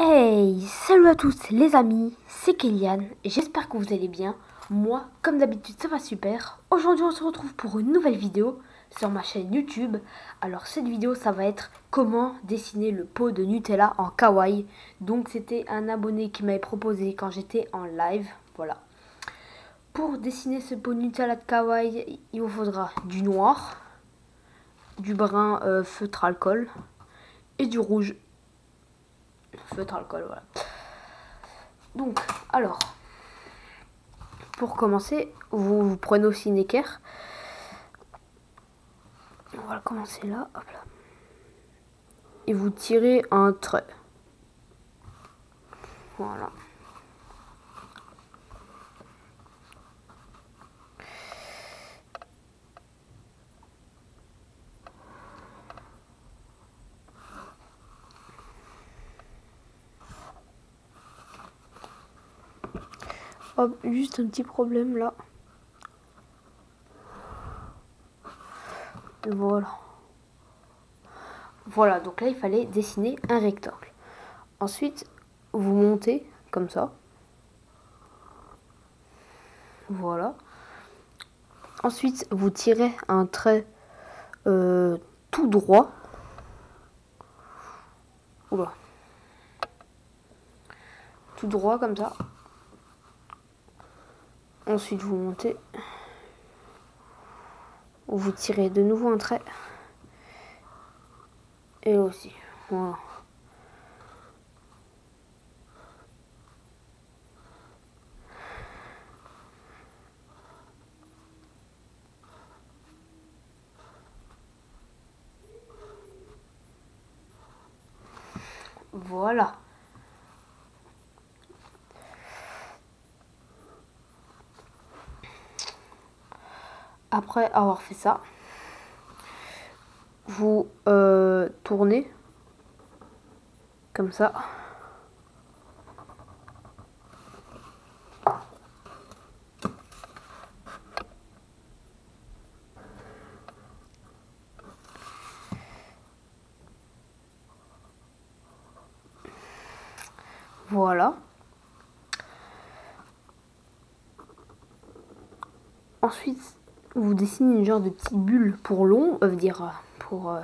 Hey, salut à tous les amis, c'est Kéliane et j'espère que vous allez bien. Moi, comme d'habitude, ça va super. Aujourd'hui, on se retrouve pour une nouvelle vidéo sur ma chaîne YouTube. Alors, cette vidéo, ça va être comment dessiner le pot de Nutella en kawaii. Donc, c'était un abonné qui m'avait proposé quand j'étais en live. Voilà. Pour dessiner ce pot Nutella de kawaii, il vous faudra du noir, du brun euh, feutre alcool et du rouge feutre alcool, voilà. Donc, alors, pour commencer, vous, prenez aussi une équerre. On va commencer là, hop là. Et vous tirez un trait. Voilà. Juste un petit problème là. Voilà. Voilà, donc là il fallait dessiner un rectangle. Ensuite, vous montez comme ça. Voilà. Ensuite, vous tirez un trait euh, tout droit. Oula. Tout droit comme ça. Ensuite, vous montez. Vous tirez de nouveau un trait. Et aussi. Voilà. Après avoir fait ça, vous euh, tournez comme ça. Voilà. Ensuite, vous dessinez une genre de petite bulle pour long, euh, dire euh, pour, euh,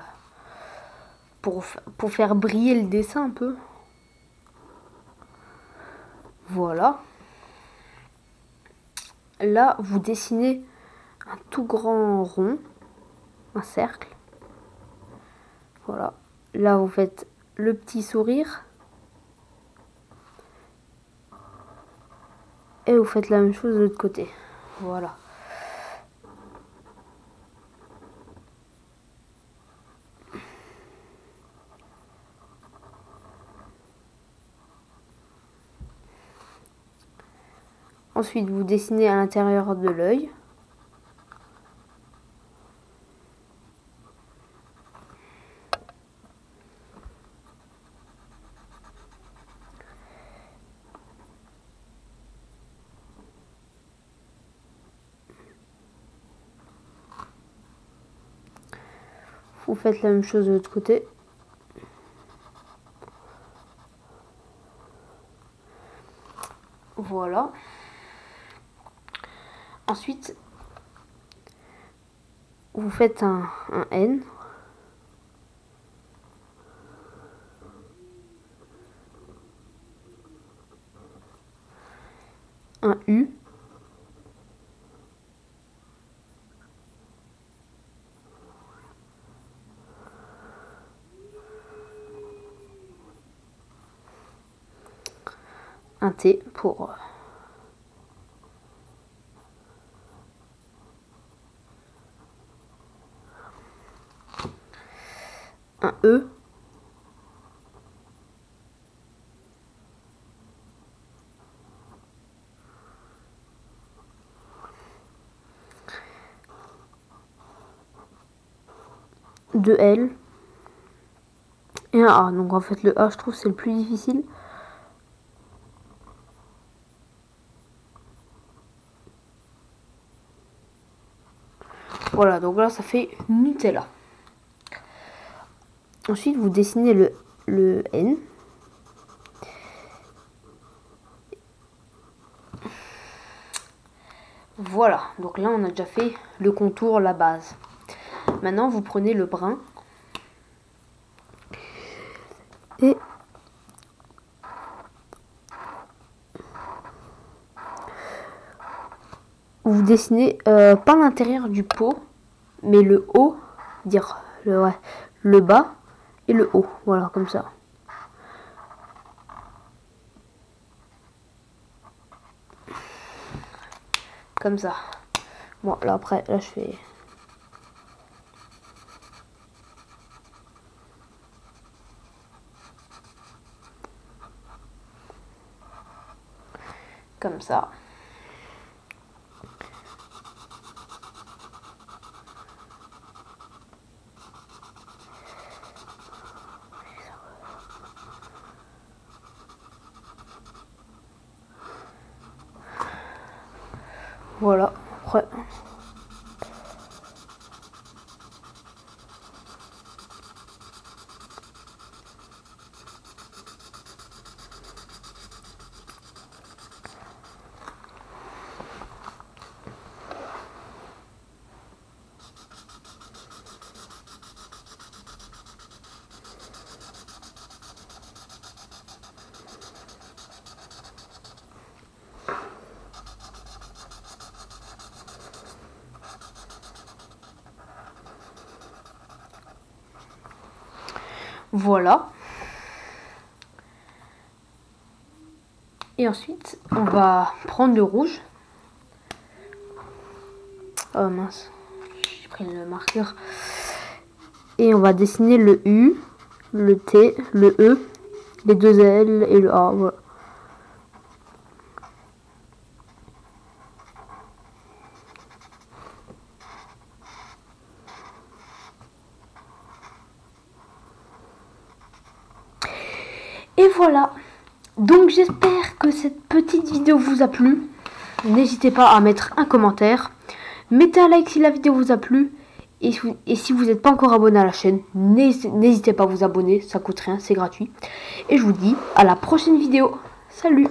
pour faire briller le dessin un peu. Voilà. Là, vous dessinez un tout grand rond, un cercle. Voilà. Là, vous faites le petit sourire. Et vous faites la même chose de l'autre côté. Voilà. Ensuite, vous dessinez à l'intérieur de l'œil. Vous faites la même chose de l'autre côté. Voilà. Ensuite, vous faites un, N. Un U. Un T pour un E. Deux L et un A. Donc en fait le A je trouve c'est le plus difficile. Voilà, donc là ça fait Nutella. Ensuite, vous dessinez le, le N. Voilà, donc là on a déjà fait le contour, la base. Maintenant vous prenez le brun et vous dessinez euh, pas l'intérieur du pot, mais le haut, dire le, le bas et le haut, voilà comme ça. Comme ça. Bon, là après, là je fais... Comme ça. Voilà, après. Voilà. Et ensuite, on va prendre le rouge. Oh mince, j'ai pris le marqueur. Et on va dessiner le U, le T, le E, les deux L et le A. Et voilà. Donc j'espère que cette petite vidéo vous a plu. N'hésitez pas à mettre un commentaire. Mettez un like si la vidéo vous a plu. Et, si vous n'êtes pas encore abonné à la chaîne, n'hésitez pas à vous abonner. Ça coûte rien, c'est gratuit. Et je vous dis à la prochaine vidéo. Salut